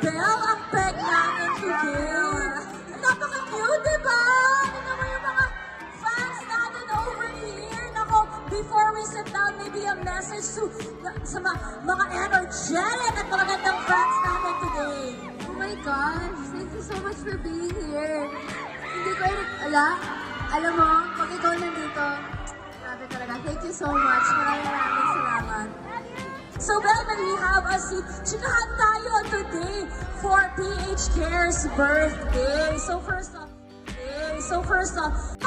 model ang peg namin today. Napaka-cute, di ba? Tignan mo yung mga fans natin over here. Nako, before we sit down, maybe a message to sa mga, mga energetic at magandang fans natin today. Oh my gosh, thank you so much for being here. Hindi ko ala, alam mo, pag ikaw nandito, grabe talaga. Thank you so much. Maraming maraming salamat. So, Bel, we have a seat. Chikahan tayo today. For PH Care's birthday. So, first off, so first off,